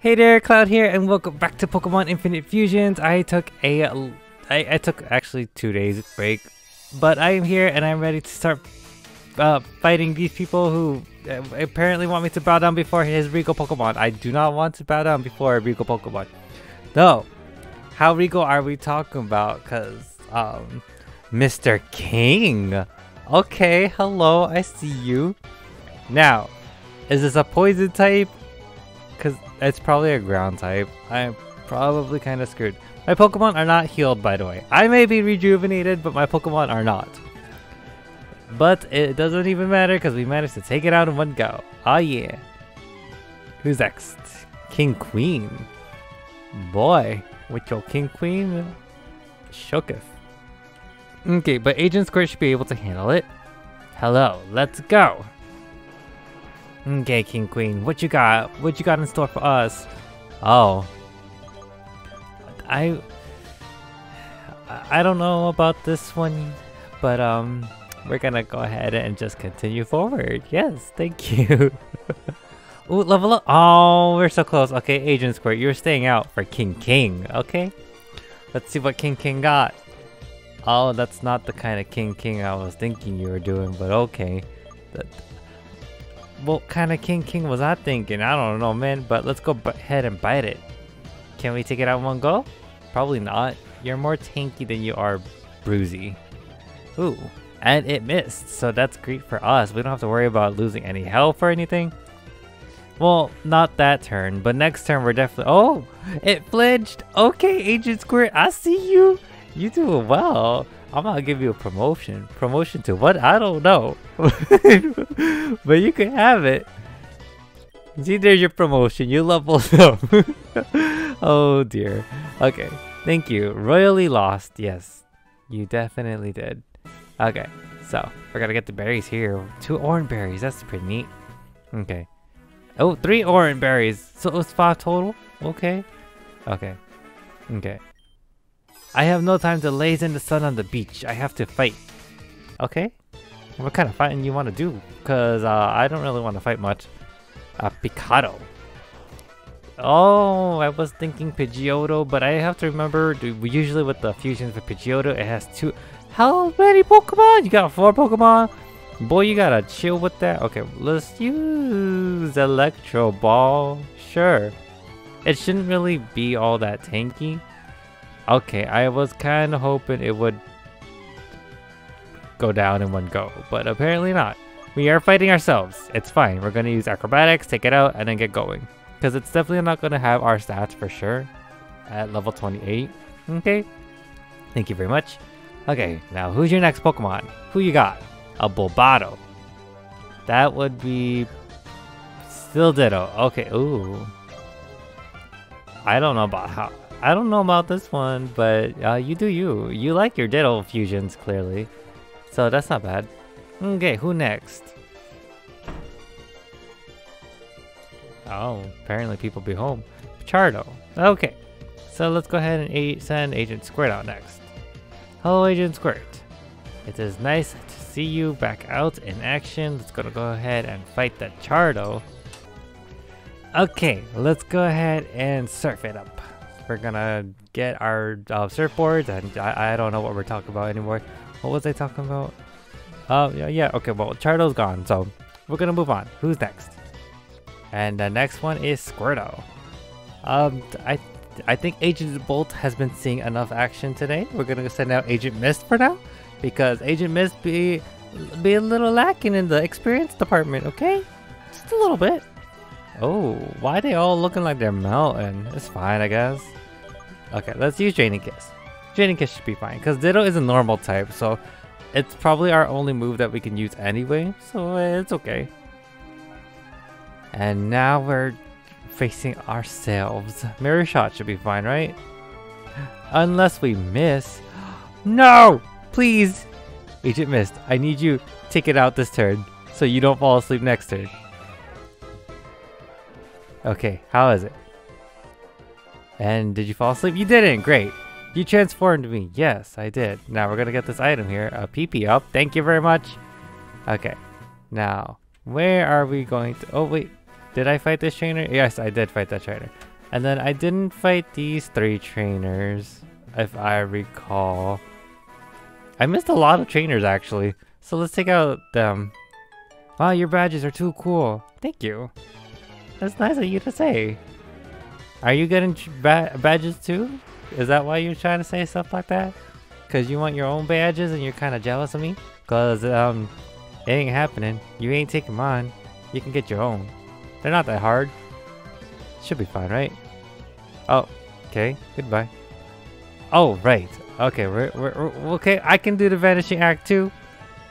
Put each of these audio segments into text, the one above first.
Hey there, Cloud here, and welcome back to Pokemon Infinite Fusions. I took a, I, I took actually two days break, but I am here and I'm ready to start uh, fighting these people who uh, apparently want me to bow down before his regal Pokemon. I do not want to bow down before a regal Pokemon. No, how regal are we talking about? Cause um, Mr. King. Okay, hello, I see you. Now, is this a poison type? Because it's probably a ground type. I'm probably kind of screwed. My Pokemon are not healed, by the way. I may be rejuvenated, but my Pokemon are not. But it doesn't even matter because we managed to take it out in one go. Oh yeah. Who's next? King Queen. Boy, with your King Queen, shooketh. Okay, but Agent Squirt should be able to handle it. Hello, let's go. Okay, King Queen, what you got? What you got in store for us? Oh. I I don't know about this one, but um we're gonna go ahead and just continue forward. Yes, thank you. Ooh, level up. Oh, we're so close. Okay, Agent Squirt, you're staying out for King King, okay? Let's see what King King got. Oh, that's not the kind of King King I was thinking you were doing, but okay. That, what kind of King King was I thinking? I don't know, man. But let's go ahead and bite it. Can we take it out in one go? Probably not. You're more tanky than you are bruisey. Ooh, and it missed. So that's great for us. We don't have to worry about losing any health or anything. Well, not that turn, but next turn we're definitely- Oh! It flinched! Okay, Agent Squirt, I see you! You do well. I'm gonna give you a promotion. Promotion to what? I don't know. but you can have it. See, there's your promotion. You leveled up. oh dear. Okay. Thank you. Royally lost. Yes. You definitely did. Okay. So, we're gonna get the berries here. Two orange berries. That's pretty neat. Okay. Oh, three orange berries. So it was five total? Okay. Okay. Okay. I have no time to laze in the sun on the beach. I have to fight. Okay. What kind of fighting you want to do? Because uh, I don't really want to fight much. Uh, Picado. Oh, I was thinking Pidgeotto, but I have to remember, usually with the fusions for Pidgeotto, it has two... How many Pokemon? You got four Pokemon? Boy, you gotta chill with that. Okay, let's use Electro Ball. Sure. It shouldn't really be all that tanky. Okay, I was kind of hoping it would go down in one go, but apparently not. We are fighting ourselves. It's fine. We're going to use acrobatics, take it out, and then get going. Because it's definitely not going to have our stats for sure at level 28. Okay. Thank you very much. Okay, now who's your next Pokemon? Who you got? A Bulbato. That would be... Still Ditto. Okay, ooh. I don't know about how... I don't know about this one, but uh, you do you. You like your Ditto fusions, clearly. So that's not bad. Okay, who next? Oh, apparently people be home. Chardo. Okay, so let's go ahead and send Agent Squirt out next. Hello, Agent Squirt. It is nice to see you back out in action. Let's gonna go ahead and fight the Chardo. Okay, let's go ahead and surf it up we're gonna get our uh, surfboards and I, I don't know what we're talking about anymore. What was I talking about? Oh, uh, yeah, yeah, okay, well, Chardo's gone, so we're gonna move on. Who's next? And the next one is Squirtle. Um, I I think Agent Bolt has been seeing enough action today. We're gonna send out Agent Mist for now, because Agent Mist be be a little lacking in the experience department, okay? Just a little bit. Oh, why they all looking like they're melting? It's fine, I guess. Okay, let's use. Draining Kiss should be fine, because Ditto is a normal type, so it's probably our only move that we can use anyway, so it's okay. And now we're facing ourselves. Mirror Shot should be fine, right? Unless we miss. No! Please! Agent Mist, I need you take it out this turn, so you don't fall asleep next turn. Okay, how is it? And did you fall asleep? You didn't! Great! You transformed me. Yes, I did. Now we're gonna get this item here. A PP up. Oh, thank you very much. Okay. Now, where are we going to... Oh, wait. did I fight this trainer? Yes, I did fight that trainer. And then I didn't fight these three trainers, if I recall. I missed a lot of trainers actually. So let's take out them. Wow, your badges are too cool. Thank you. That's nice of you to say. Are you getting ba badges too? Is that why you're trying to say stuff like that? Cause you want your own badges and you're kind of jealous of me? Cause um, it ain't happening. You ain't taking mine. You can get your own. They're not that hard. Should be fine, right? Oh, okay. Goodbye. Oh, right. Okay, we're, we're, we're okay. I can do the vanishing act too.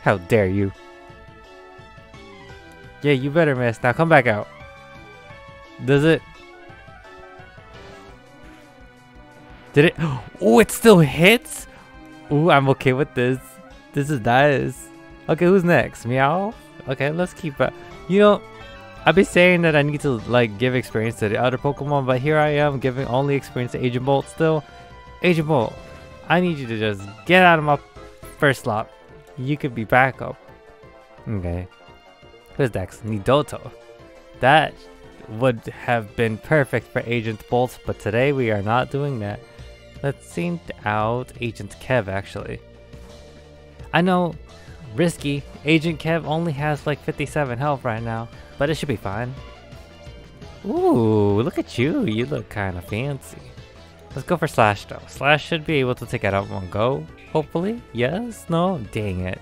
How dare you? Yeah, you better miss. Now come back out. Does it? Did it? Oh, it still hits? Ooh, I'm okay with this. This is nice. Okay, who's next? Meow? Okay, let's keep it. You know, I've been saying that I need to like give experience to the other Pokemon, but here I am giving only experience to Agent Bolt still. Agent Bolt, I need you to just get out of my first slot. You could be backup. Okay. Who's next? Nidoto. That would have been perfect for Agent Bolt, but today we are not doing that. Let's send out Agent Kev actually. I know, risky. Agent Kev only has like 57 health right now, but it should be fine. Ooh, look at you. You look kind of fancy. Let's go for Slash though. Slash should be able to take it out one go, hopefully. Yes? No? Dang it.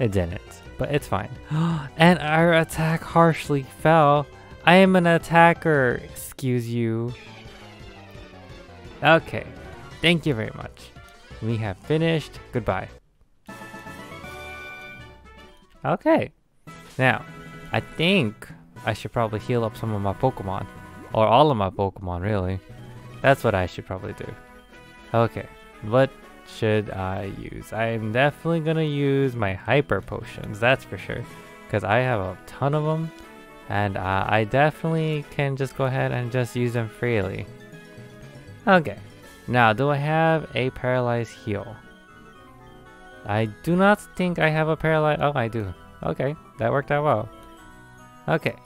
It didn't, but it's fine. and our attack harshly fell. I am an attacker, excuse you. Okay, thank you very much. We have finished. Goodbye. Okay, now, I think I should probably heal up some of my Pokemon. Or all of my Pokemon, really. That's what I should probably do. Okay, what should I use? I am definitely gonna use my Hyper Potions, that's for sure. Because I have a ton of them. And uh, I definitely can just go ahead and just use them freely. Okay. Now, do I have a paralyzed heal? I do not think I have a paralyzed... Oh, I do. Okay, that worked out well. Okay.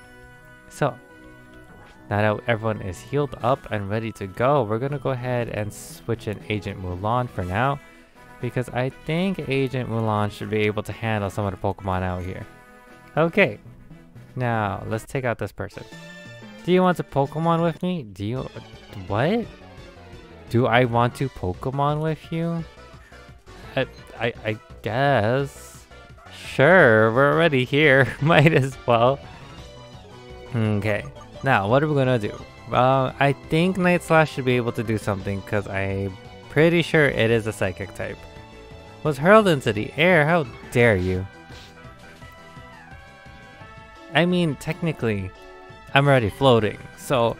So, now that everyone is healed up and ready to go, we're to go ahead and switch in Agent Mulan for now. Because I think Agent Mulan should be able to handle some of the Pokemon out here. Okay. Now, let's take out this person. Do you want to Pokemon with me? Do you... What? Do I want to Pokemon with you? I, I, I guess. Sure, we're already here. Might as well. Okay. Now, what are we gonna do? Uh, I think Night Slash should be able to do something because I'm pretty sure it is a psychic type. Was hurled into the air, how dare you? I mean, technically, I'm already floating, so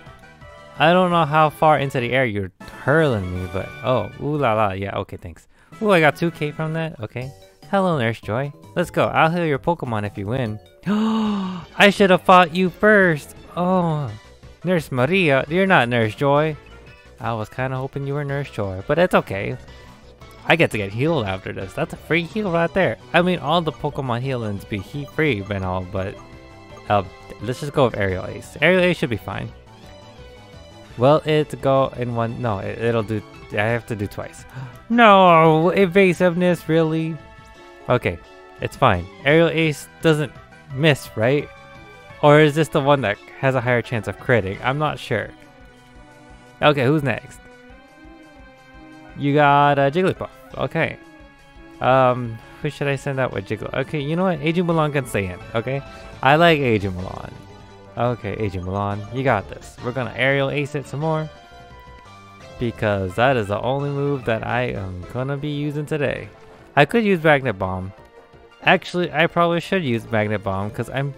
I don't know how far into the air you're hurling me, but oh, ooh la la, yeah, okay, thanks. Ooh, I got 2k from that, okay. Hello, Nurse Joy. Let's go, I'll heal your Pokemon if you win. I should have fought you first. Oh, Nurse Maria, you're not Nurse Joy. I was kind of hoping you were Nurse Joy, but it's okay. I get to get healed after this. That's a free heal right there. I mean, all the Pokemon healings be heat free and all, but uh, let's just go with Aerial Ace. Aerial Ace should be fine. Will it go in one? No, it, will do. I have to do twice. No, evasiveness, really? Okay, it's fine. Aerial Ace doesn't miss, right? Or is this the one that has a higher chance of critting? I'm not sure. Okay, who's next? You got uh, Jigglypuff. Okay. Um, who should I send out with Jiggly? Okay, you know what? Agent Mulan can stay in, okay? I like Agent Mulan. Okay, Agent Mulan, you got this. We're gonna aerial ace it some more. Because that is the only move that I am gonna be using today. I could use Magnet Bomb. Actually, I probably should use Magnet Bomb because I'm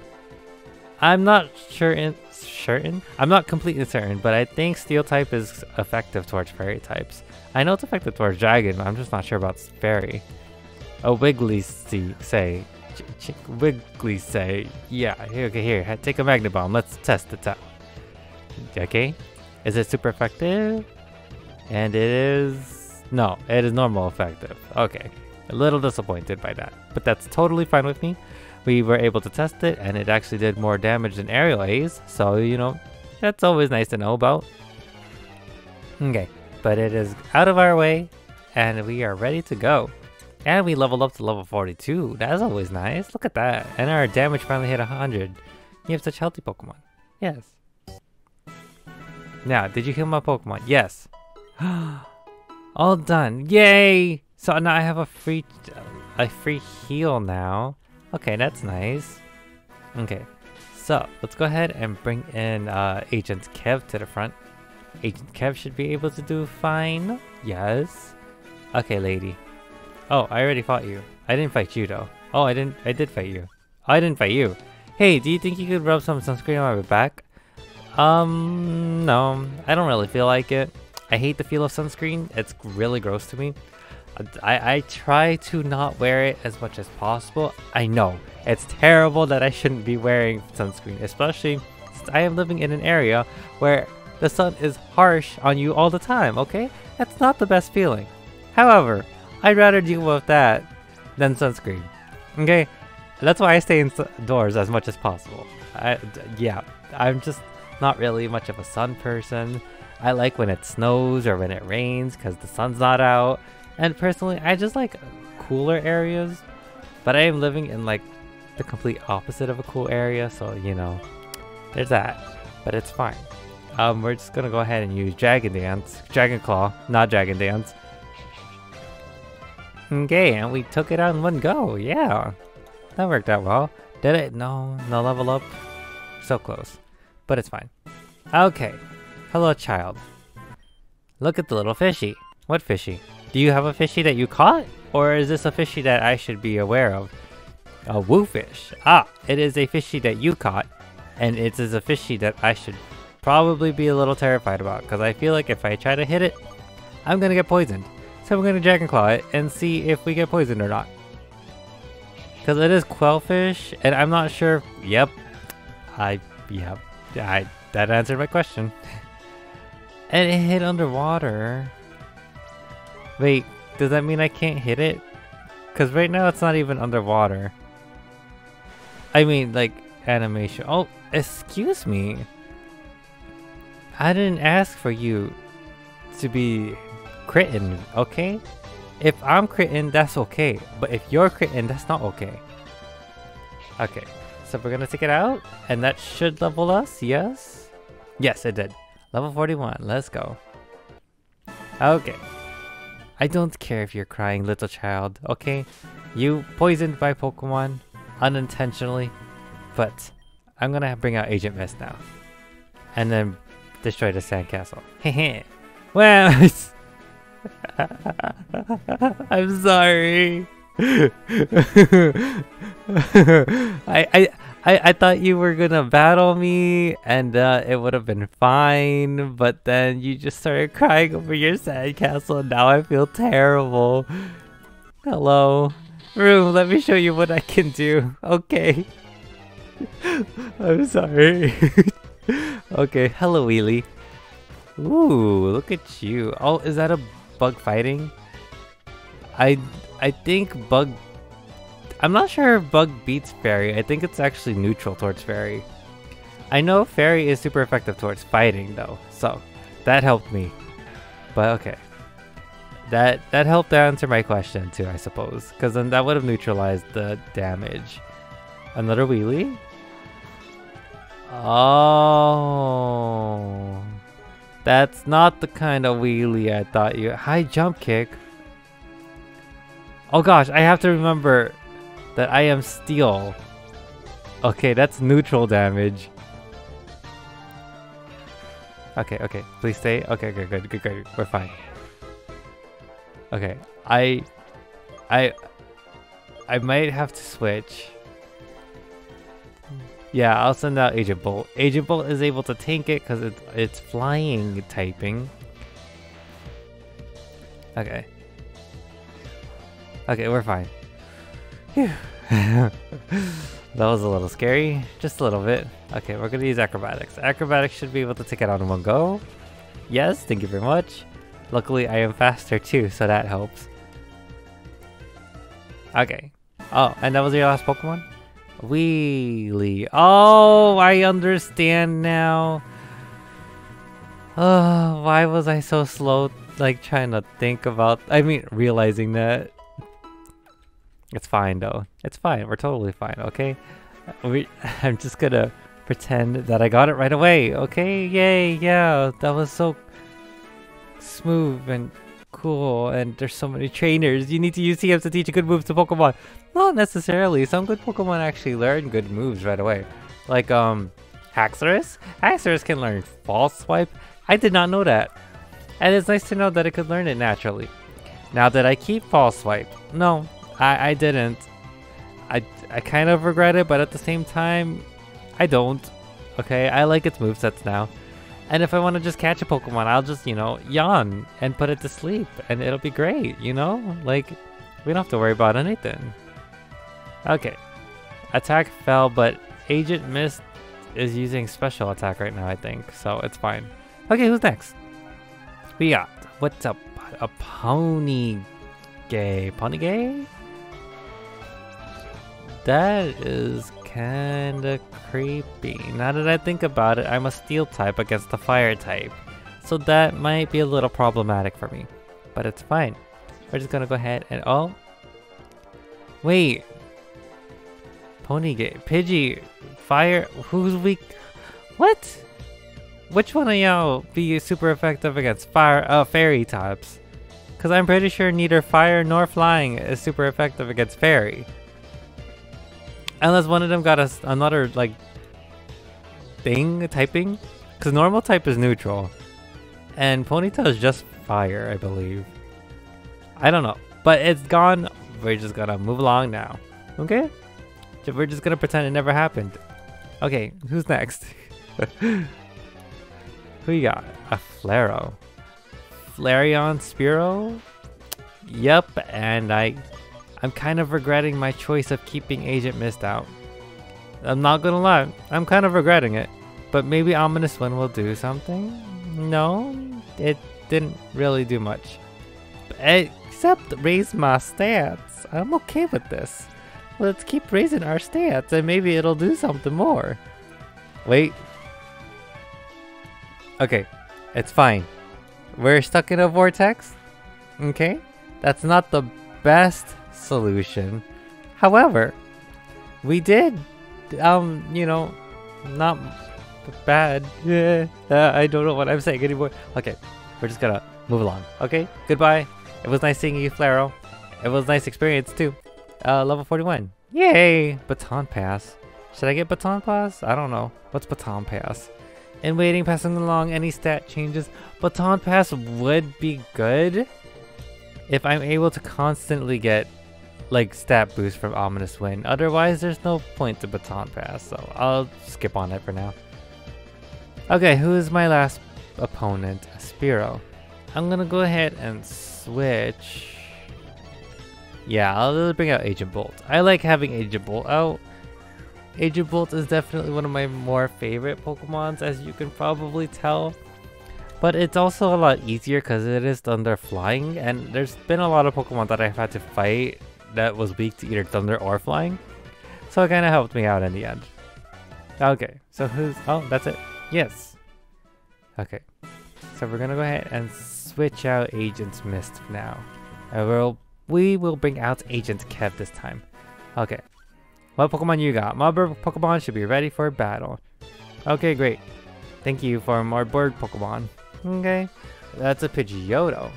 I'm not sure in certain. I'm not completely certain, but I think Steel type is effective towards Fairy types. I know it's effective towards Dragon, but I'm just not sure about Fairy. A Wiggly say Ch Wiggly say, yeah, here, okay, here, take a Magnet Bomb. Let's test it out. Okay, is it super effective? And it is, no, it is normal effective. Okay, a little disappointed by that, but that's totally fine with me. we were able to test it and it actually did more damage than aerial ace. So, you know, that's always nice to know about. Okay, but it is out of our way and we are ready to go. And we leveled up to level 42. That's always nice. Look at that. And our damage finally hit 100. You have such healthy Pokemon. Yes. Now, did you heal my Pokemon? Yes. All done. Yay! So now I have a free a free heal now. Okay, that's nice. Okay. So, let's go ahead and bring in uh, Agent Kev to the front. Agent Kev should be able to do fine. Yes. Okay, lady. Oh, I already fought you. I didn't fight you though. Oh, I didn't. I did fight you. I didn't fight you. Hey, do you think you could rub some sunscreen on my back? Um, no. I don't really feel like it. I hate the feel of sunscreen. It's really gross to me. I, I try to not wear it as much as possible. I know, it's terrible that I shouldn't be wearing sunscreen, especially since I am living in an area where the sun is harsh on you all the time, okay? That's not the best feeling. However, I'd rather deal with that than sunscreen, okay? That's why I stay indoors as much as possible. I, yeah, I'm just not really much of a sun person. I like when it snows or when it rains because the sun's not out. And personally, I just like cooler areas. But I am living in like the complete opposite of a cool area, so you know, there's that. But it's fine. Um, we're just gonna go ahead and use Dragon Dance, Dragon Claw, not Dragon Dance. Okay, and we took it out in one go. Yeah, that worked out well. Did it? No, no level up. So close, but it's fine. Okay, hello child. Look at the little fishy. What fishy? Do you have a fishy that you caught? Or is this a fishy that I should be aware of? A woofish. Ah, it is a fishy that you caught. And it is a fishy that I should probably be a little terrified about. Because I feel like if I try to hit it, I'm going to get poisoned. So I'm going to Dragon Claw it and see if we get poisoned or not. Because it is Qwilfish, and I'm not sure. Yep. I, yep. I, that answered my question. and it hit underwater. Wait, does that mean I can't hit it? Because right now it's not even underwater. I mean, like, animation. Oh, excuse me. I didn't ask for you to be critting, okay? If I'm critting, that's okay. But if you're critting, that's not okay. Okay, so we're gonna take it out, and that should level us, yes? Yes, it did. Level 41, let's go. Okay. I don't care if you're crying, little child, okay? You poisoned my Pokemon unintentionally, but I'm gonna bring out Agent Mist now. And then destroy the sandcastle. Hehe. well, I'm sorry. I, I I, I thought you were gonna battle me and uh, it would have been fine, but then you just started crying over your sandcastle and now I feel terrible. Hello. Room, let me show you what I can do. Okay. I'm sorry. okay, hello Wheelie. Ooh, look at you. Oh, is that a bug fighting? I I think bug I'm not sure if Bug beats Fairy. I think it's actually neutral towards Fairy. I know Fairy is super effective towards fighting though, so that helped me. But okay. That that helped answer my question too, I suppose. Because then that would have neutralized the damage. Another wheelie? Oh. That's not the kind of wheelie I thought you... High jump kick? Oh gosh, I have to remember that I am steel. Okay, that's neutral damage. Okay, okay, please stay. Okay, good, good, good, good. We're fine. Okay, I, I, I might have to switch. Yeah, I'll send out Agent Bolt. Agent Bolt is able to tank it because it's, it's flying typing. Okay. Okay, we're fine. That was a little scary. Just a little bit. Okay, we're gonna use acrobatics. Acrobatics should be able to take it out in one go. Yes, thank you very much. Luckily, I am faster too, so that helps. Okay. Oh, and that was your last Pokemon? Wheelie. Oh, I understand now. Oh, why was I so slow, like trying to think about, I mean, realizing that. It's fine though. It's fine. We're totally fine, okay? We, I'm just gonna pretend that I got it right away, okay? Yay, yeah, that was so smooth and cool and there's so many trainers. You need to use TMs to teach good moves to Pokemon. Not necessarily. Some good Pokemon actually learn good moves right away. Like, um, Haxorus? Haxorus can learn False Swipe. I did not know that. And it's nice to know that it could learn it naturally. Now that I keep False Swipe? No, I, I didn't. I, I kind of regret it, but at the same time, I don't. Okay, I like its movesets now. And if I want to just catch a Pokemon, I'll just, you know, yawn and put it to sleep. And it'll be great, you know? Like, we don't have to worry about anything. Okay. Attack fell, but Agent Mist is using special attack right now, I think. So it's fine. Okay, who's next? We got, what's up? A Pony Gay. Pony Gay? That is kinda creepy. Now that I think about it, I'm a steel type against a fire type. So that might be a little problematic for me. But it's fine. We're just gonna go ahead and oh. Wait. Ponygate. Pidgey. Fire. Who's weak? What? Which one of y'all be super effective against fire uh fairy types? Cause I'm pretty sure neither fire nor flying is super effective against fairy. Unless one of them got a, another, like, thing typing. Because normal type is neutral. And Ponyta is just fire, I believe. I don't know. But it's gone. We're just gonna move along now. Okay? We're just gonna pretend it never happened. Okay, who's next? Who you got? A Flaro. Flareon Spearow? Yep, and I I'm kind of regretting my choice of keeping Agent Mist out. I'm not gonna lie, I'm kind of regretting it. But maybe Ominous Wind will do something? No, it didn't really do much. Except raise my stats. I'm okay with this. Let's keep raising our stats and maybe it'll do something more. Wait. Okay, it's fine. We're stuck in a vortex. Okay? That's not the best solution. However, we did, um, you know, not bad. Yeah, I don't know what I'm saying anymore. Okay, we're just gonna move along. Okay, goodbye. It was nice seeing you, Flaro. It was nice experience too. Uh, level 41. Yay! Baton Pass. Should I get Baton Pass? I don't know. What's Baton Pass? In waiting, passing along any stat changes, Baton Pass would be good if I'm able to constantly get like stat boost from Ominous Wind. Otherwise, there's no point to Baton Pass, so I'll skip on it for now. Okay, who is my last opponent? Spearow. I'm gonna go ahead and switch. Yeah, I'll bring out Agent Bolt. I like having Agent Bolt out. Agent Bolt is definitely one of my more favorite Pokemons, as you can probably tell. But it's also a lot easier because it is Thunder Flying, and there's been a lot of Pokemon that I've had to fight that was weak to either thunder or flying. So it kind of helped me out in the end. Okay, so who's... Oh, that's it. Yes. Okay. So we're gonna go ahead and switch out Agent Mist now. And we'll, we will bring out Agent Kev this time. Okay. What Pokemon you got? My bird Pokemon should be ready for battle. Okay, great. Thank you for more bird Pokemon. Okay. That's a Pidgeotto.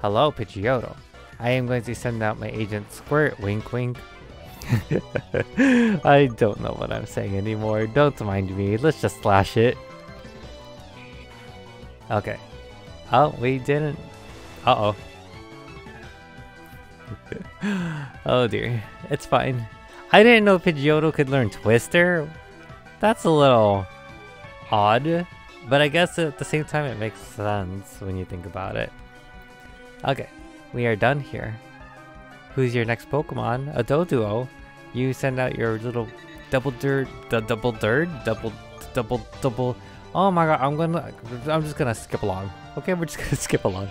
Hello, Pidgeotto. I am going to send out my agent Squirt, wink wink. I don't know what I'm saying anymore, don't mind me, let's just slash it. Okay. Oh, we didn't. Uh-oh. oh dear, it's fine. I didn't know Pidgeotto could learn Twister. That's a little odd, but I guess at the same time it makes sense when you think about it. Okay, we are done here. Who's your next Pokemon? A Doduo. You send out your little double dirt, the double dirt, double, double, double. Oh my god, I'm gonna, I'm just gonna skip along. Okay, we're just gonna skip along.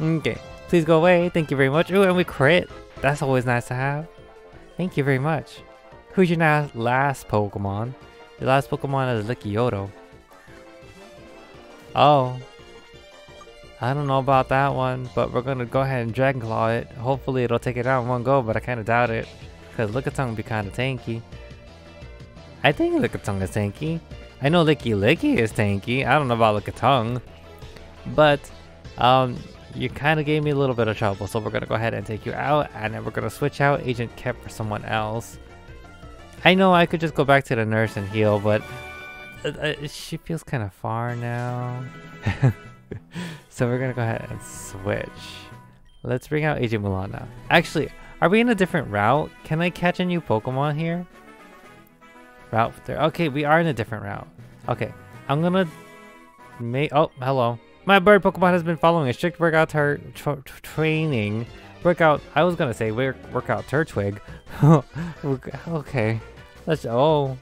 Okay, please go away. Thank you very much. Ooh, and we crit. That's always nice to have. Thank you very much. Who's your last Pokemon? Your last Pokemon is Lickiotto. Oh. I don't know about that one, but we're gonna go ahead and Dragon Claw it. Hopefully it'll take it out in one go, but I kinda doubt it. Cause Lickitung be kinda tanky. I think Lickitung is tanky. I know Lickilicky is tanky. I don't know about Lickitung. But, um, you kind of gave me a little bit of trouble, so we're to go ahead and take you out, and then we're to switch out Agent Kev for someone else. I know I could just go back to the nurse and heal, but uh, uh, she feels kind of far now. so we're to go ahead and switch. Let's bring out Agent Mulan now. Actually, are we in a different route? Can I catch a new Pokemon here? Route there. Okay, we are in a different route. Okay, I'm gonna make. Oh, hello. My bird Pokemon has been following a strict workout tra training. Workout. I was gonna say work workout Turtwig. okay. Let's. Oh.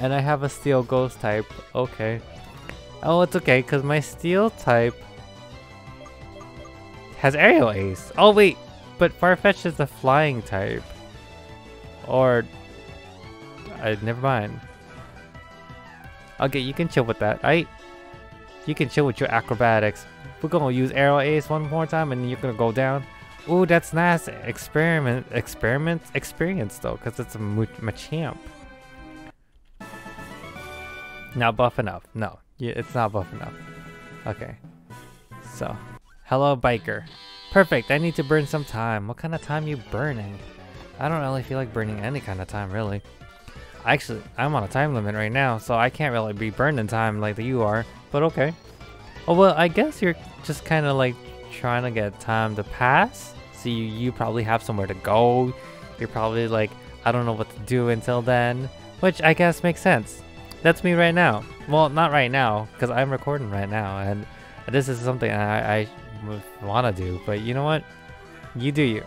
And I have a Steel Ghost type. Okay. Oh, it's okay because my Steel type has Aerial Ace. Oh wait, but Farfetch is a Flying type. Or I never mind. Okay, you can chill with that. I you can chill with your acrobatics. We're gonna use Aerial Ace one more time and you're gonna go down. Ooh, that's nice. Experiment, experiment, experience though, because it's a Machamp. Not buff enough. No, yeah, it's not buff enough. Okay. So, hello biker. Perfect, I need to burn some time. What kind of time you burning? I don't really feel like burning any kind of time, really. Actually, I'm on a time limit right now, so I can't really be burning time like you are, but okay. Oh, well, I guess you're just kind of like trying to get time to pass. So you, you probably have somewhere to go. You're probably like, I don't know what to do until then, which I guess makes sense. That's me right now. Well, not right now, because I'm recording right now, and this is something I, I want to do, but you know what? You do you.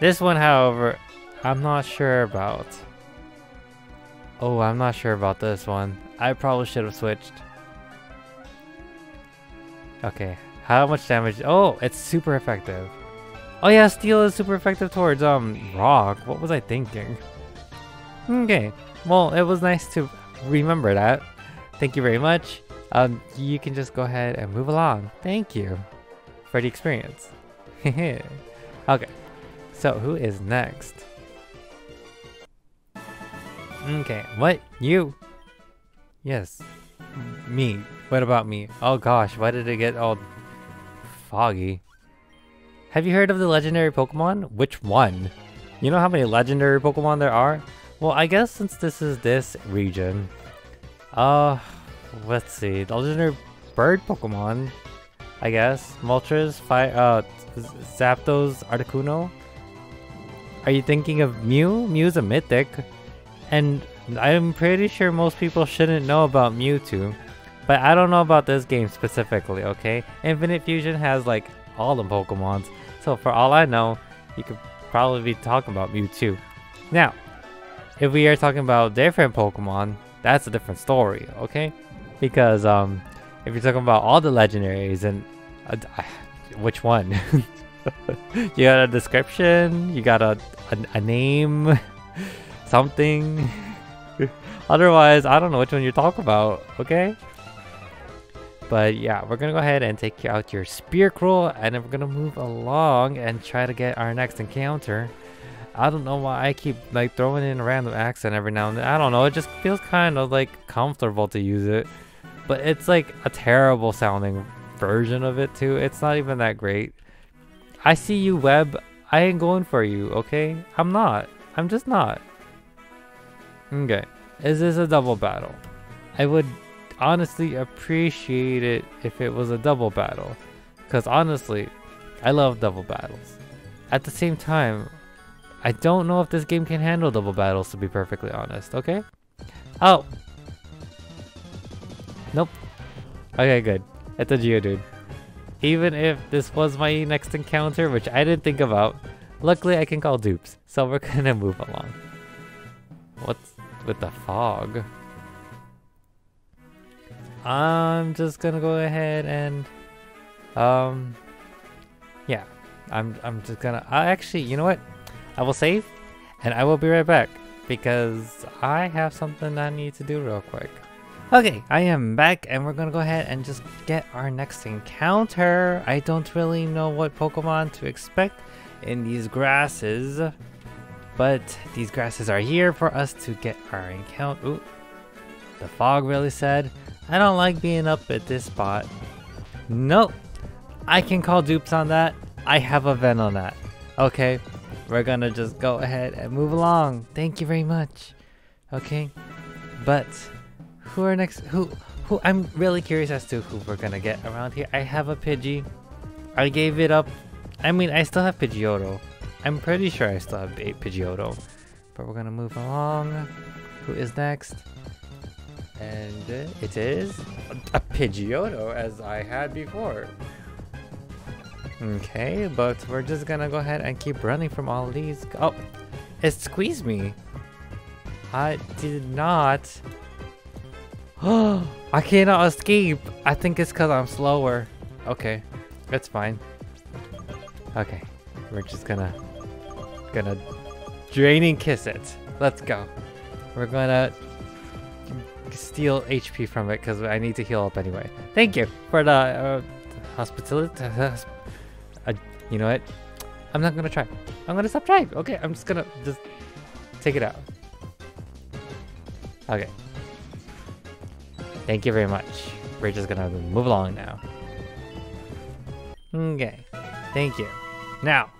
This one, however, I'm not sure about. Oh, I'm not sure about this one. I probably should have switched. Okay, how much damage? Oh, it's super effective. Oh yeah, steel is super effective towards um rock. What was I thinking? Okay, well, it was nice to remember that. Thank you very much. Um, you can just go ahead and move along. Thank you for the experience. okay, so who is next? Okay, what? You? Yes. Me. What about me? Oh gosh, why did it get all foggy? Have you heard of the legendary Pokemon? Which one? You know how many legendary Pokemon there are? Well, I guess since this is this region, uh, let's see, the legendary bird Pokemon, I guess, Moltres, Fire, uh, Zapdos, Articuno. Are you thinking of Mew? Mew's a mythic. And I'm pretty sure most people shouldn't know about Mewtwo. But I don't know about this game specifically, okay? Infinite Fusion has like all the Pokemons. So for all I know, you could probably be talking about Mewtwo. Now, if we are talking about different Pokemon, that's a different story, okay? Because um, if you're talking about all the legendaries and uh, which one? you got a description, you got a, a, a name, something. Otherwise, I don't know which one you're talking about, okay? But yeah, we're gonna go ahead and take out your Spear Spearow, and then we're gonna move along and try to get our next encounter. I don't know why I keep like throwing in a random accent every now and then. I don't know, it just feels kind of like comfortable to use it. But it's like a terrible sounding version of it too. It's not even that great. I see you, Web. I ain't going for you, okay? I'm not. I'm just not. Okay. Is this a double battle? I would honestly appreciate it if it was a double battle. Because honestly, I love double battles. At the same time, I don't know if this game can handle double battles to be perfectly honest, okay? Oh! Nope. Okay, good. It's a Geodude. Even if this was my next encounter, which I didn't think about, luckily I can call dupes, so we're gonna move along. What's with the fog? I'm just gonna go ahead and, um, yeah, I'm I'm just gonna. I actually, you know what? I will save, And I will be right back because I have something I need to do real quick. Okay, I am back and we're gonna go ahead and just get our next encounter. I don't really know what Pokemon to expect in these grasses, but these grasses are here for us to get our encounter. Ooh, the fog really said, I don't like being up at this spot. Nope, I can call dupes on that. I have a vent on that. Okay, we're gonna just go ahead and move along. Thank you very much. Okay, but who are next? Who? Who? I'm really curious as to who we're gonna get around here. I have a Pidgey. I gave it up. I mean, I still have Pidgeotto. I'm pretty sure I still have Pidgeotto. But we're gonna move along. Who is next? And it is a Pidgeotto as I had before. Okay, but we're just gonna go ahead and keep running from all these. Oh, it squeezed me. I did not. I cannot escape. I think it's because I'm slower. Okay, that's fine. Okay, we're just gonna, gonna draining kiss it. Let's go. We're gonna steal HP from it because I need to heal up anyway. Thank you for the uh, hospitality. Uh, you know what? I'm not gonna try. I'm gonna stop trying. Okay, I'm just gonna just take it out. Okay. Thank you very much. We're just gonna move along now. Okay. Thank you. Now,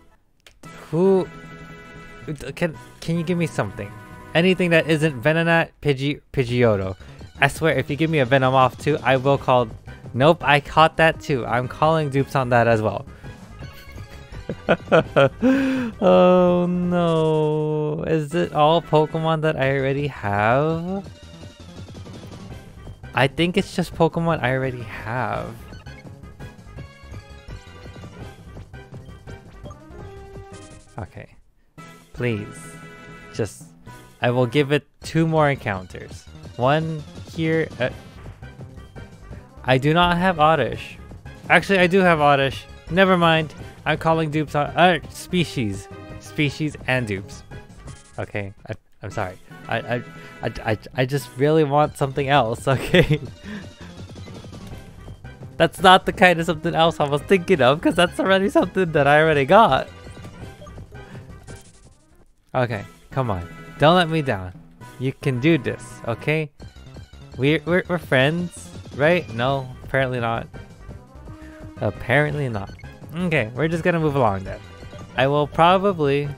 who can can you give me something? Anything that isn't Venonat, Pidgey, Pidgeotto. I swear, if you give me a Venomoth too, I will call. Nope, I caught that too. I'm calling dupes on that as well. oh no. Is it all Pokemon that I already have? I think it's just Pokemon I already have. Okay. Please. Just... I will give it two more encounters. One here... Uh, I do not have Oddish. Actually, I do have Oddish. Never mind. I'm calling dupes on uh, species, species and dupes. Okay, I, am sorry. I, I, I, I, I just really want something else. Okay. that's not the kind of something else I was thinking of, because that's already something that I already got. Okay, come on. Don't let me down. You can do this, okay? We're, we're, we're friends, right? No, apparently not. Apparently not. Okay, we're just gonna move along then. I will probably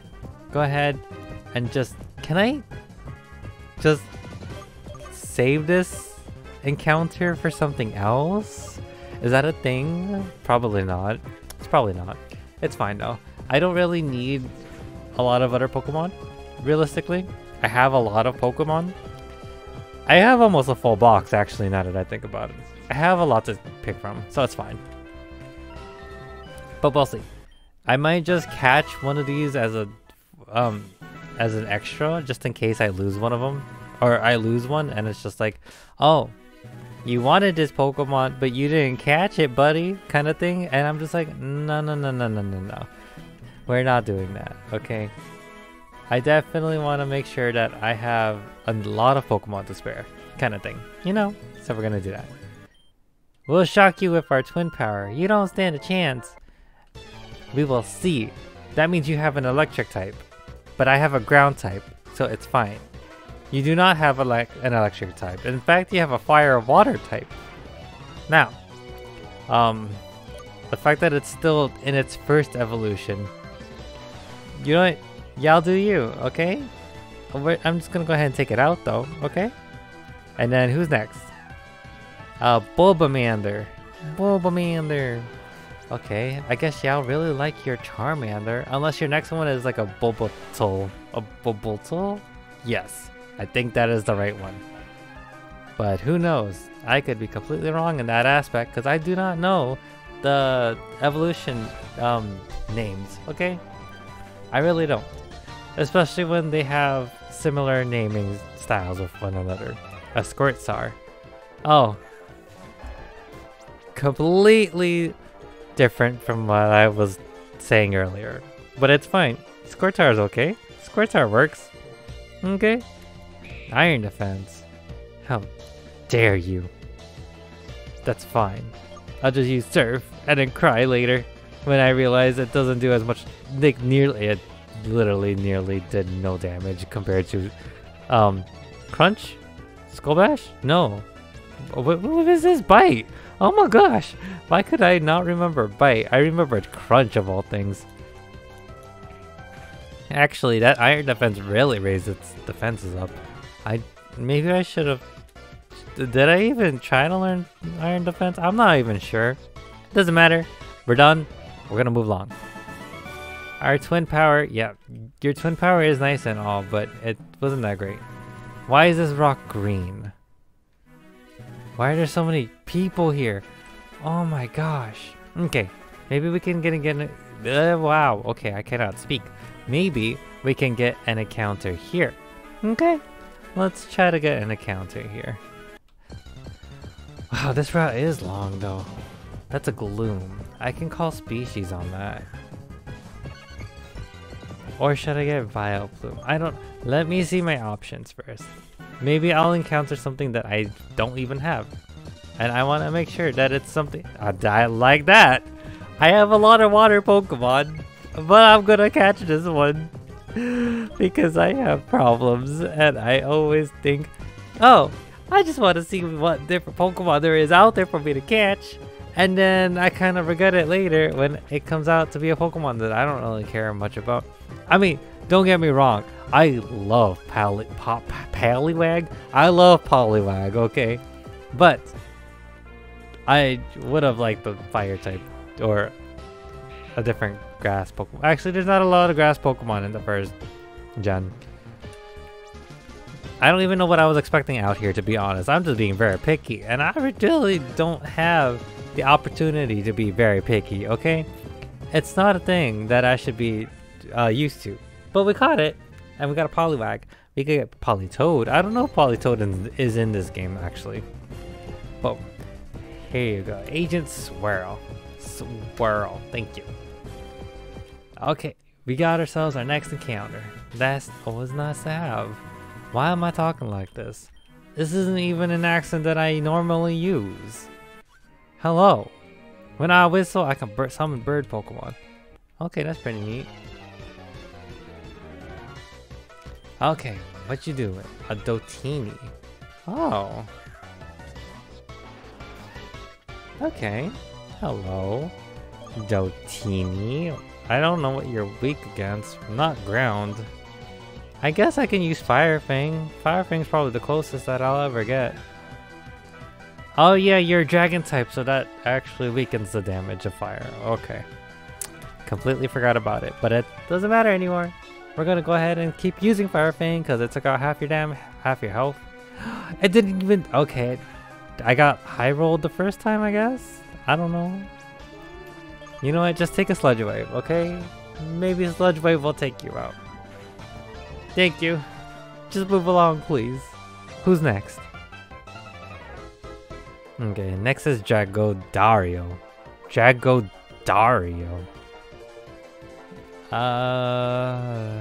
go ahead and just... Can I just save this encounter for something else? Is that a thing? Probably not. It's probably not. It's fine though. I don't really need a lot of other Pokemon, realistically. I have a lot of Pokemon. I have almost a full box actually now that I think about it. I have a lot to pick from, so it's fine. But we'll see. I might just catch one of these as a um as an extra just in case I lose one of them or I lose one and it's just like, "Oh, you wanted this Pokemon, but you didn't catch it, buddy," kind of thing. And I'm just like, "No, no, no, no, no, no, no. We're not doing that." Okay? I definitely want to make sure that I have a lot of Pokemon to spare, kind of thing. You know? So we're to do that. We'll shock you with our twin power. You don't stand a chance. We will see. That means you have an electric type. But I have a ground type, so it's fine. You do not have an electric type. In fact, you have a fire or water type. Now, um, the fact that it's still in its first evolution, you know what? Y'all do you, okay? I'm just gonna go ahead and take it out though, okay? And then who's next? Uh, Bulbamander. Bulbamander. Okay, I guess y'all really like your Charmander. Unless your next one is like a Bulbatul. A Bulbatul? Yes, I think that is the right one. But who knows? I could be completely wrong in that aspect because I do not know the evolution um, names, okay? I really don't. Especially when they have similar naming styles with one another. A Squirtsar. Oh. Completely different from what I was saying earlier. But it's fine. Squirtar is okay. Squirtar works. Okay. Iron defense. How dare you? That's fine. I'll just use surf and then cry later when I realize it doesn't do as much. Like nearly, it literally nearly did no damage compared to, um, crunch, skull bash. No, what, what is this bite? Oh my gosh! Why could I not remember bite? I remembered crunch of all things. Actually, that iron defense really raised its defenses up. I maybe I should have. Did I even try to learn iron defense? I'm not even sure. Doesn't matter. We're done. We're gonna move along. Our twin power, yeah, your twin power is nice and all, but it wasn't that great. Why is this rock green? Why are there so many people here? Oh my gosh. Okay, maybe we can get again. Uh, wow. Okay, I cannot speak. Maybe we can get an encounter here. Okay, let's try to get an encounter here. Wow, this route is long though. That's a gloom. I can call species on that. Or should I get Vileplume? I don't... Let me see my options first. Maybe I'll encounter something that I don't even have. And I want to make sure that it's something... I die like that! I have a lot of water Pokemon. But I'm gonna catch this one. because I have problems. And I always think... Oh, I just want to see what different Pokemon there is out there for me to catch. And then I kind of regret it later when it comes out to be a Pokemon that I don't really care much about. I mean, don't get me wrong. I love Pally, Pop, Poliwag. I love Poliwag, okay? But I would have liked the fire type or a different grass Pokemon. Actually, there's not a lot of grass Pokemon in the first gen. I don't even know what I was expecting out here, to be honest. I'm just being very picky, and I really don't have the opportunity to be very picky, okay? It's not a thing that I should be uh, used to. But we caught it, and we got a Poliwag. We could get Politoed. I don't know if Politoed is in this game, actually. But here you go. Agent Swirl. Swirl. Thank you. Okay, we got ourselves our next encounter. That's always nice to have. Why am I talking like this? This isn't even an accent that I normally use. Hello. When I whistle, I can summon bird Pokemon. Okay, that's pretty neat. Okay, what you doing? A Dotini. Oh. Okay. Hello. Dotini. I don't know what you're weak against. Not ground. I guess I can use Fire Fang. Fire Fang's probably the closest that I'll ever get. Oh yeah, you're dragon type, so that actually weakens the damage of fire. Okay. Completely forgot about it, but it doesn't matter anymore. We're gonna go ahead and keep using Fire Fang because it took out half your damn, half your health. it didn't even, okay. I got high rolled the first time, I guess? I don't know. You know what, just take a Sludge Wave, okay? Maybe Sludge Wave will take you out. Thank you. Just move along, please. Who's next? Okay, next is Jago Dario. Jago Dario. Uh,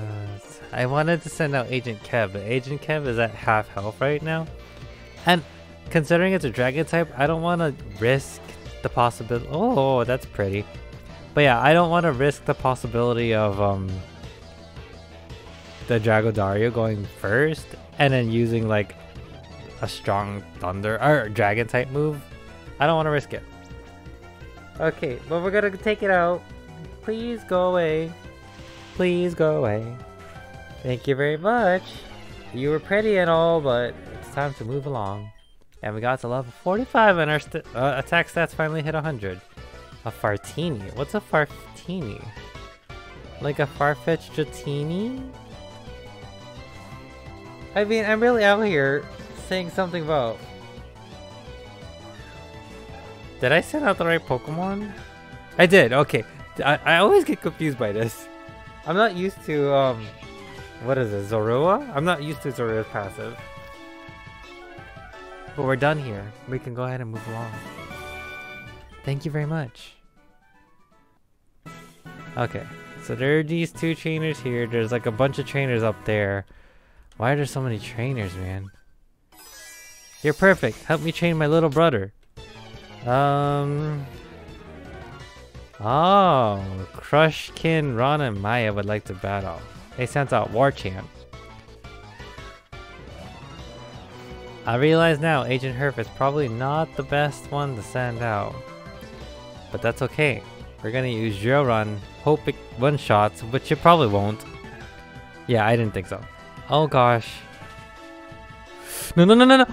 I wanted to send out Agent Kev, but Agent Kev is at half health right now. And considering it's a dragon type, I don't want to risk the possibility. Oh, that's pretty. But yeah, I don't want to risk the possibility of um the Dario going first and then using like a strong thunder or dragon type move. I don't want to risk it. Okay, but we're gonna take it out. Please go away. Please go away. Thank you very much. You were pretty and all, but it's time to move along. And we got to level 45 and our uh, attack stats finally hit 100. A Fartini. What's a Fartini? Like a Farfetch'd Dratini? I mean, I'm really out here saying something about... Did I send out the right Pokemon? I did, okay. I, I always get confused by this. I'm not used to, um... What is it, Zorua? I'm not used to Zorua's passive. But we're done here. We can go ahead and move along. Thank you very much. Okay, So there are these two trainers here. There's like a bunch of trainers up there. Why are there so many trainers, man? You're perfect. Help me train my little brother. Um. Oh, Crush Kin, Ron, and Mya would like to battle. They sent out War Champ. I realize now Agent Herf is probably not the best one to send out. But that's okay. We're gonna use Drill Run, hope it one shots, which it probably won't. Yeah, I didn't think so. Oh gosh. No, no, no, no, no!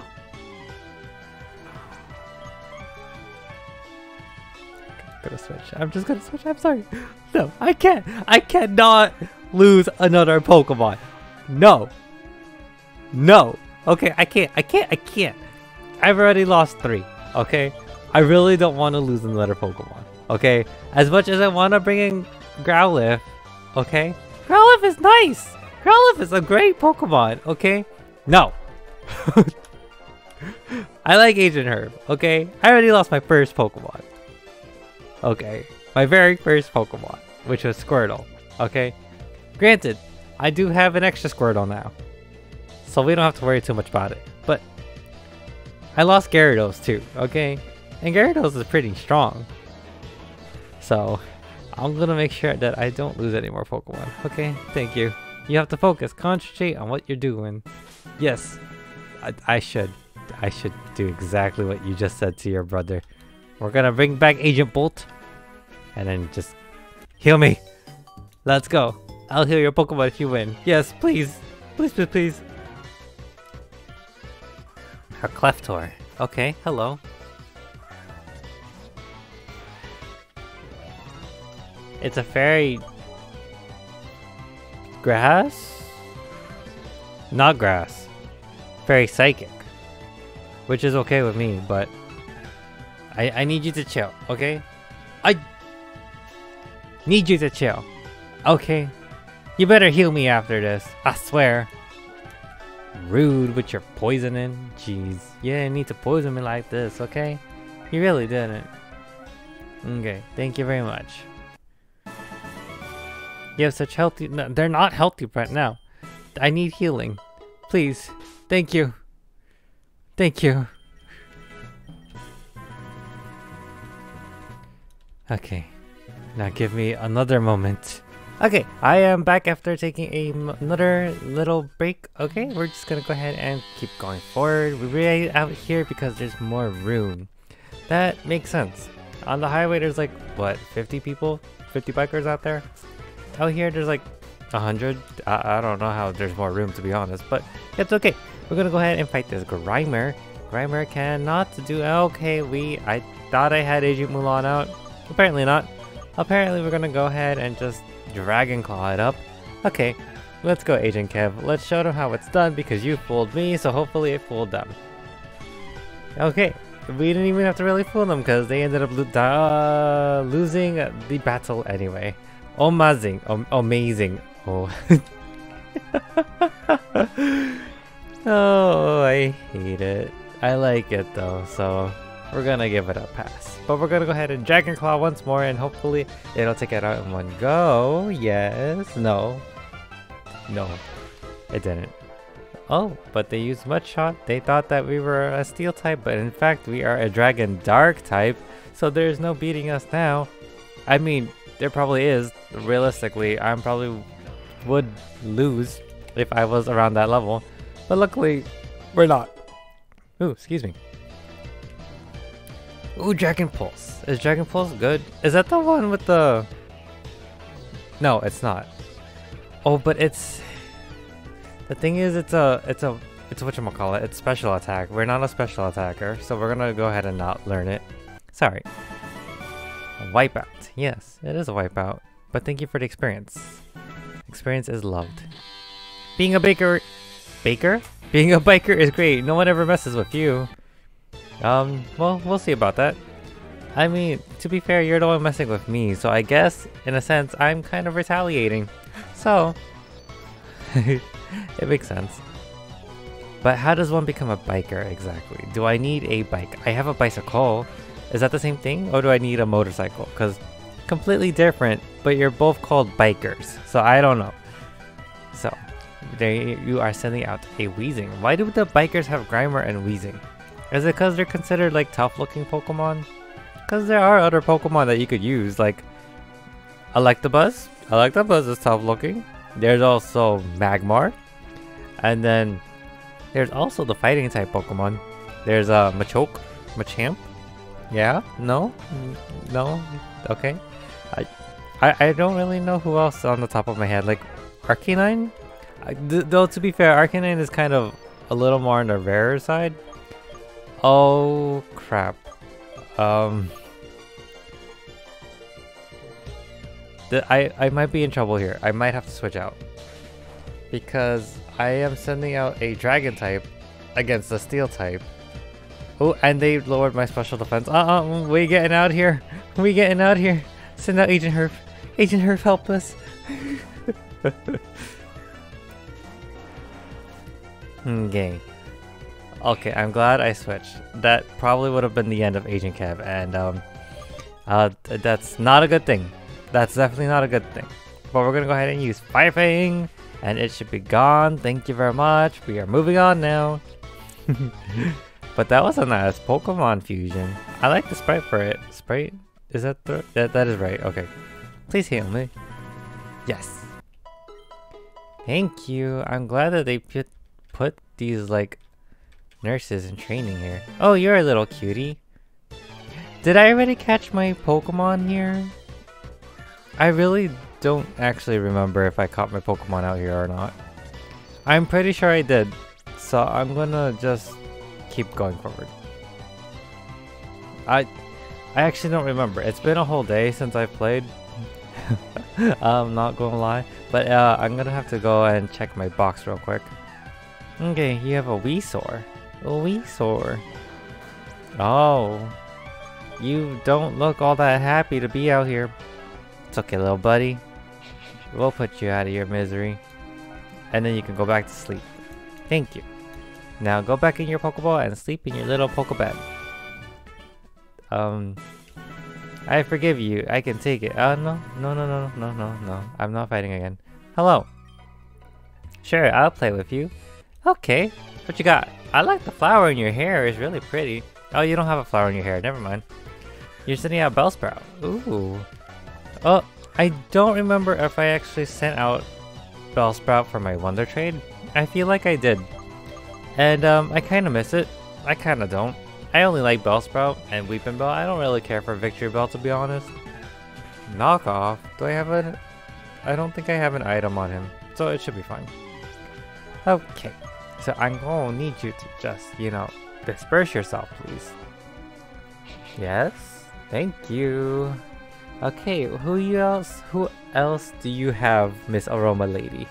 Gonna switch. I'm just gonna switch. I'm sorry. No, I can't. I cannot lose another Pokemon. No. No. Okay, I can't. I can't. I can't. I've already lost three. Okay? I really don't want to lose another Pokemon. Okay? As much as I want to bring in Growlithe. Okay? Growlithe is nice. Growlithe is a great Pokemon. Okay? No. I like Agent Herf. Okay? I already lost my first Pokemon. Okay? My very first Pokemon. Which was Squirtle. Okay? Granted, I do have an extra Squirtle now. So we don't have to worry too much about it. But I lost Gyarados too, okay? And Gyarados is pretty strong. So I'm gonna make sure that I don't lose any more Pokemon. Okay, thank you. You have to focus, concentrate on what you're doing. Yes, I, I should. I should do exactly what you just said to your brother. We're gonna bring back Agent Bolt. And then just heal me. Let's go. I'll heal your Pokemon if you win. Yes, please. Please, please, please. A Cleftor. Okay, hello. It's a fairy... Grass? Not grass. Fairy psychic. Which is okay with me, but... I, I need you to chill, okay? I... Need you to chill. Okay. You better heal me after this. I swear. Rude with your poisoning. Jeez. You didn't need to poison me like this, okay? You really didn't. Okay, thank you very much. You have such healthy- no, they're not healthy right now. I need healing. Please. Thank you. Thank you. Okay. Now give me another moment. Okay, I am back after taking a another little break. Okay, we're just gonna go ahead and keep going forward. We're out here because there's more room. That makes sense. On the highway, there's like, what, 50 people? 50 bikers out there? Out here, there's like 100. I, I don't know how there's more room, to be honest, but it's okay. We're gonna go ahead and fight this Grimer. Grimer cannot do... Okay, we... I thought I had Agent Mulan out. Apparently not. Apparently we're gonna go ahead and just Dragon Claw it up. Okay, let's go Agent Kev. Let's show them how it's done because you fooled me, so hopefully it fooled them. Okay, we didn't even have to really fool them because they ended up lo uh, losing the battle anyway. Amazing, amazing. Oh. oh, I hate it. I like it though, so we're gonna give it a pass. But we're gonna go ahead and Dragon Claw once more and hopefully it'll take it out in one go. Yes. No. No. It didn't. Oh, but they used Mud Shot. They thought that we were a Steel type, but in fact we are a Dragon Dark type. So there's no beating us now. I mean, there probably is. Realistically, I probably would lose if I was around that level. But luckily, we're not. Ooh, excuse me. Ooh, Dragon Pulse. Is Dragon Pulse good? Is that the one with the... No, it's not. Oh, but it's... The thing is, it's a... It's a... It's what you call it. It's special attack. We're not a special attacker, so we're gonna go ahead and not learn it. Sorry. Wipeout. Yes, it is a wipeout. But thank you for the experience. Experience is loved. Being a baker... Baker? Being a biker is great. No one ever messes with you. Um, well, we'll see about that. I mean, to be fair, you're the one messing with me, so I guess, in a sense, I'm kind of retaliating. So, it makes sense. But how does one become a biker exactly? Do I need a bike? I have a bicycle. Is that the same thing? Or do I need a motorcycle? Because completely different, but you're both called bikers. So I don't know. So, there you are sending out a Weezing. Why do the bikers have Grimer and Weezing? Is it because they're considered like tough looking Pokemon? Because there are other Pokemon that you could use, like Electabuzz. Electabuzz is tough looking. There's also Magmar. And then there's also the fighting type Pokemon. There's uh, Machoke, Machamp. Yeah? No? No? Okay. I, I I don't really know who else on the top of my head. Like Arcanine? th though to be fair, Arcanine is kind of a little more on the rarer side. Oh crap. Um I, I might be in trouble here. I might have to switch out. Because I am sending out a dragon type against a steel type. Oh, and they lowered my special defense. Uh-uh, we getting out here. We getting out here. Send out Agent Herf. Agent Herf, help us. Hmm, okay. Okay, I'm glad I switched. That probably would have been the end of Agent Kev, and um, uh, that's not a good thing. That's definitely not a good thing. But we're gonna go ahead and use Fire Fang, and it should be gone. Thank you very much. We are moving on now. but that was a nice Pokemon fusion. I like the sprite for it. Sprite? Is that the that that is right? Okay. Please heal me. Yes. Thank you. I'm glad that they put put these like nurses in training here. Oh, you're a little cutie. Did I already catch my Pokemon here? I really don't actually remember if I caught my Pokemon out here or not. I'm pretty sure I did, so I'm gonna just keep going forward. I I actually don't remember. It's been a whole day since I've played. I'm not gonna lie. But uh, I'm gonna have to go and check my box real quick. Okay, you have a Weezor. Weezor. Oh. You don't look all that happy to be out here. It's okay, little buddy. We'll put you out of your misery. And then you can go back to sleep. Thank you. Now go back in your Pokeball and sleep in your little Pokebed. Um, I forgive you. I can take it. Oh, no. No, no, no, no, no, no. I'm not fighting again. Hello. Sure, I'll play with you. Okay. What you got? I like the flower in your hair. It's really pretty. Oh, you don't have a flower in your hair. Never mind. You're sending out Bellsprout. Ooh. Oh, I don't remember if I actually sent out Bellsprout for my Wonder Trade. I feel like I did. And um, I kind of miss it. I kind of don't. I only like Bellsprout and Weepinbell. I don't really care for Victreebel to be honest. Knockoff? Do I have an... I don't think I have an item on him. So it should be fine. Okay. So I'm gonna need you to just, you know, disperse yourself please. Yes? Thank you. Okay, who else? Who else do you have, Miss Aroma Lady?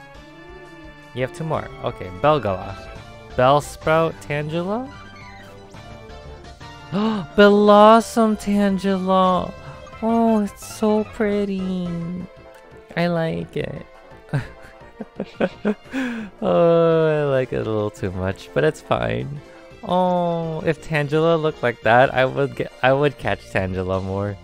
You have two more. Okay, Belgala, Bellsprout, Tangela. Blossom Tangela. Oh, it's so pretty. I like it. oh, I like it a little too much, but it's fine. Oh, if Tangela looked like that, I would get I would catch Tangela more.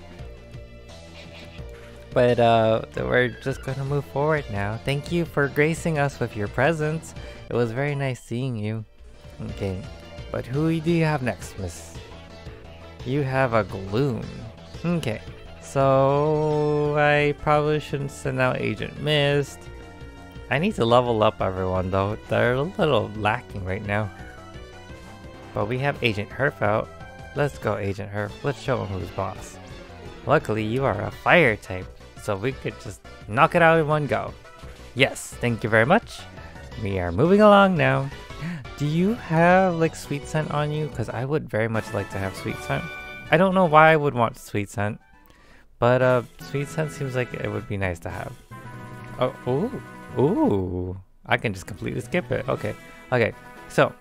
But uh, we're just gonna move forward now. Thank you for gracing us with your presence. It was very nice seeing you. Okay, but who do you have next, Miss? You have a Gloom. Okay, so I probably shouldn't send out Agent Mist. I need to level up everyone though. They're a little lacking right now. But we have Agent Herf out. Let's go Agent Herf. Let's show him who's boss. Luckily you are a fire type so we could just knock it out in one go. Yes, thank you very much. We are moving along now. Do you have like sweet scent on you? Because I would very much like to have sweet scent. I don't know why I would want sweet scent, but uh, sweet scent seems like it would be nice to have. Oh, ooh, ooh! I can just completely skip it. Okay, okay. So,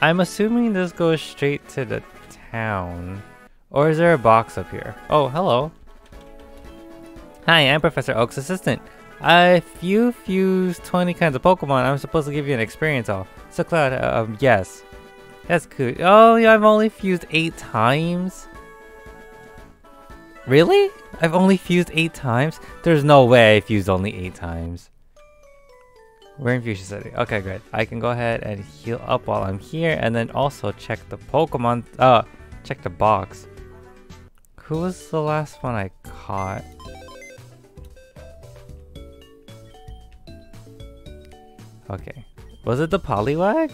I'm assuming this goes straight to the town, or is there a box up here? Oh, hello. Hi, I'm Professor Oak's assistant. If you fuse 20 kinds of Pokemon, I'm supposed to give you an experience all. So Cloud, uh, um, yes. That's cool. Oh, yeah, I've only fused 8 times? Really? I've only fused 8 times? There's no way I fused only 8 times. We're in Fuchsia City. Okay, good. I can go ahead and heal up while I'm here and then also check the Pokemon, uh, check the box. Who was the last one I caught? Okay. Was it the Poliwag?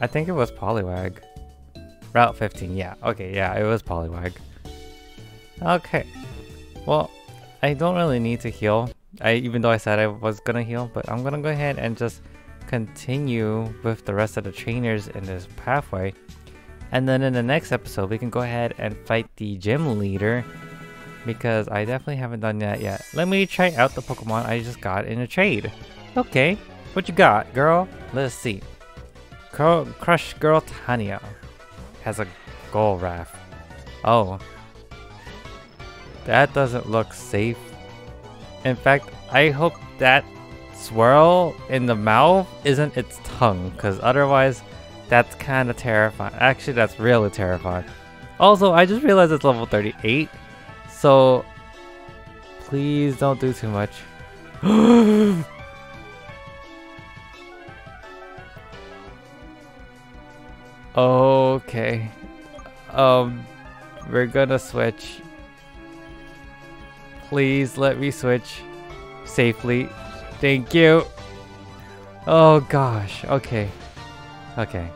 I think it was Poliwag. Route 15, yeah. Okay, yeah, it was Poliwag. Okay. Well, I don't really need to heal. I even though I said I was gonna heal, but I'm gonna go ahead and just continue with the rest of the trainers in this pathway. And then in the next episode, we can go ahead and fight the gym leader because I definitely haven't done that yet. Let me try out the Pokemon I just got in a trade. Okay, what you got, girl? Let's see. Cr Crush Girl Tanya has a Golrath. Oh. That doesn't look safe. In fact, I hope that swirl in the mouth isn't its tongue, because otherwise that's kind of terrifying. Actually, that's really terrifying. Also, I just realized it's level 38, so please don't do too much. okay. Um, we're gonna switch. Please let me switch safely. Thank you. Oh gosh, okay. Okay.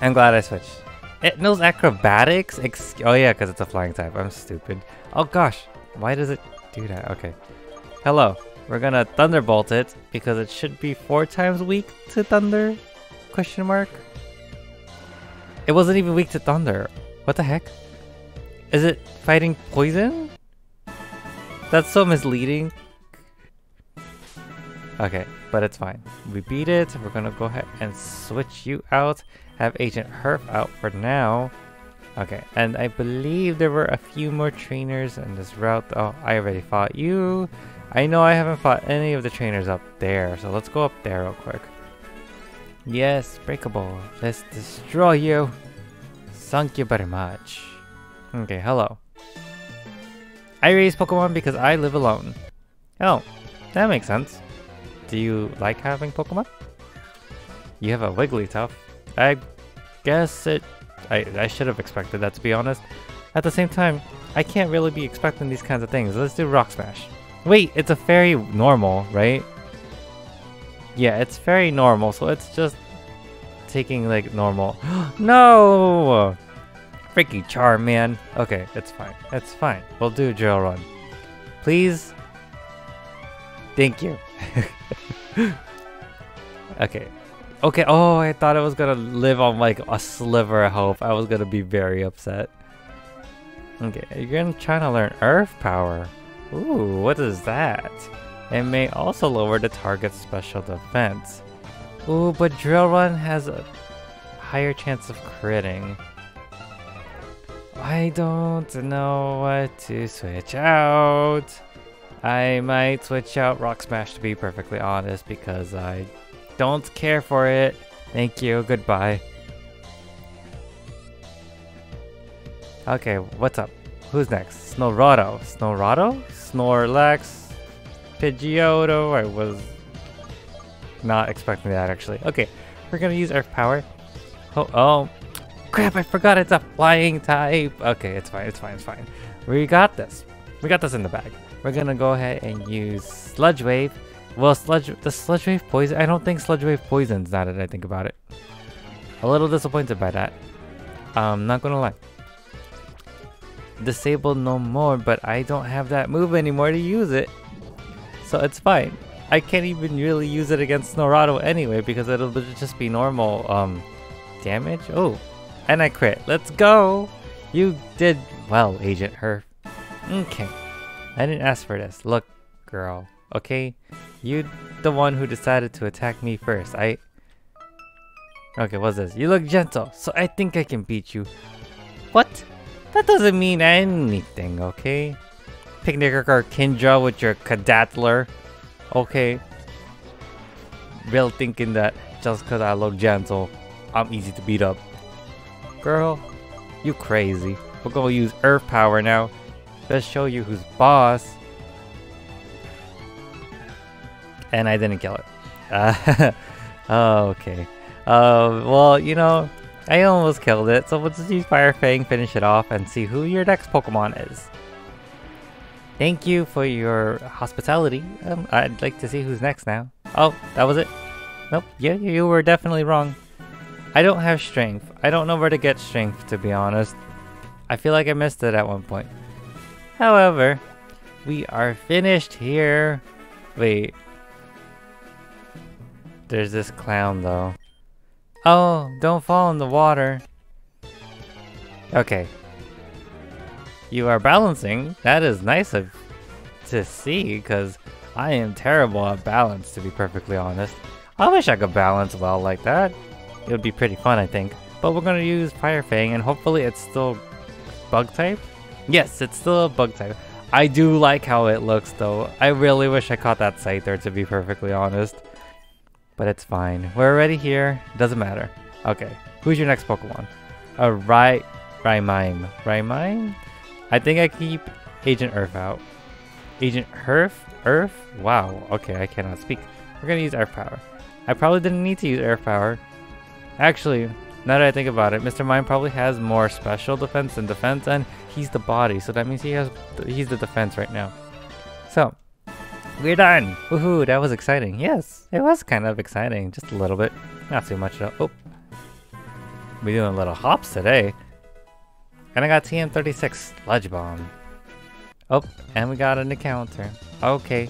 I'm glad I switched. It knows acrobatics? Ex oh yeah, because it's a flying type. I'm stupid. Oh gosh, why does it do that? Okay. Hello. We're gonna thunderbolt it because it should be four times weak to thunder? Question mark. It wasn't even weak to thunder. What the heck? Is it fighting poison? That's so misleading. Okay, but it's fine. We beat it. We're gonna go ahead and switch you out. Have Agent Herf out for now. Okay, and I believe there were a few more trainers in this route. Oh, I already fought you. I know I haven't fought any of the trainers up there, so let's go up there real quick. Yes, breakable. Let's destroy you. Thank you very much. Okay, hello. I raise Pokemon because I live alone. Oh, that makes sense. Do you like having Pokemon? You have a Wigglytuff. I guess it... I, I should have expected that to be honest. At the same time, I can't really be expecting these kinds of things. Let's do Rock Smash. Wait, it's a fairy normal, right? Yeah, it's very normal, so it's just taking like normal. no! Freaky charm, man. Okay, it's fine. It's fine. We'll do drill run. Please. Thank you. okay. Okay, oh, I thought I was gonna live on like a sliver of hope. I was gonna be very upset. Okay, you're gonna try to learn Earth Power. Ooh, what is that? It may also lower the target's special defense. Ooh, but Drill Run has a higher chance of critting. I don't know what to switch out. I might switch out Rock Smash to be perfectly honest because I don't care for it. Thank you, goodbye. Okay, what's up? Who's next? Snorado. Snorado? Snorlax? Pidgeotto? I was not expecting that actually. Okay, we're gonna use Earth Power. Oh, oh, crap, I forgot it's a flying type. Okay, it's fine, it's fine, it's fine. We got this. We got this in the bag. We're gonna go ahead and use Sludge Wave. Well, Sludge, the Sludge Wave poison? I don't think Sludge Wave poisons now that I think about it. A little disappointed by that. I'm not gonna lie. Disabled no more, but I don't have that move anymore to use it. So it's fine. I can't even really use it against Snorado anyway because it'll just be normal um, damage. Oh, and I quit. Let's go! You did well, Agent Herf. Okay. I didn't ask for this. Look, girl. Okay? You the one who decided to attack me first. I... Okay, what's this? You look gentle, so I think I can beat you. What? That doesn't mean anything, okay? Picnicker Kindra with your Cadattler. Okay. Real thinking that just because I look gentle, I'm easy to beat up. Girl, You crazy. We're gonna use Earth Power now. Let's show you who's boss. And I didn't kill it. Uh, okay. Uh, well, you know, I almost killed it, so we'll just use Fire Fang, finish it off, and see who your next Pokemon is. Thank you for your hospitality. Um, I'd like to see who's next now. Oh, that was it? Nope, yeah, you were definitely wrong. I don't have strength. I don't know where to get strength, to be honest. I feel like I missed it at one point. However, we are finished here. Wait. There's this clown, though. Oh, don't fall in the water. Okay. You are balancing. That is nice of to see, because I am terrible at balance, to be perfectly honest. I wish I could balance well like that. It would be pretty fun, I think. But we're to use Fire Fang, and hopefully it's still bug type? Yes, it's still a bug type. I do like how it looks, though. I really wish I caught that Scyther, to be perfectly honest. But it's fine. We're already here. Doesn't matter. Okay. Who's your next Pokemon? Uh, a right Rhyme. Rhyme? I think I keep Agent Earth out. Agent Earth? Earth? Wow. Okay, I cannot speak. We're gonna use Earth Power. I probably didn't need to use Earth Power. Actually, now that I think about it, Mr. Mime probably has more special defense than defense, and he's the body, so that means he has he's the defense right now. So, we're done! Woohoo, that was exciting. Yes, it was kind of exciting, just a little bit. Not too much though. Oh. We're doing little hops today. And I got TM36 Sludge Bomb. Oh, and we got an encounter. Okay.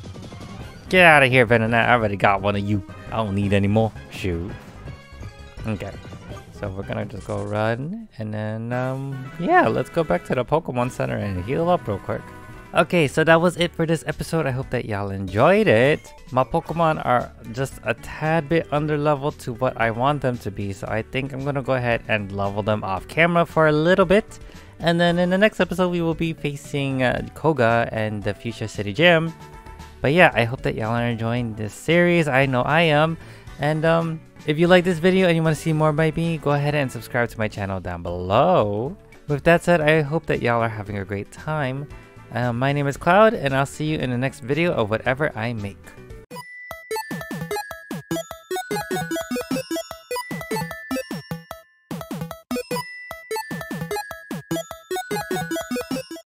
Get out of here, Venonat. I already got one of you. I don't need any more. Shoot. Okay. So we're gonna just go run, and then, um, yeah, let's go back to the Pokemon Center and heal up real quick. Okay, so that was it for this episode. I hope that y'all enjoyed it. My Pokemon are just a tad bit under level to what I want them to be, so I think I'm gonna go ahead and level them off camera for a little bit. And then in the next episode, we will be facing uh, Koga and the Fuchsia City Gym. But yeah, I hope that y'all are enjoying this series. I know I am. And um, if you like this video and you want to see more by me, go ahead and subscribe to my channel down below. With that said, I hope that y'all are having a great time. Uh, my name is Cloud, and I'll see you in the next video of whatever I make.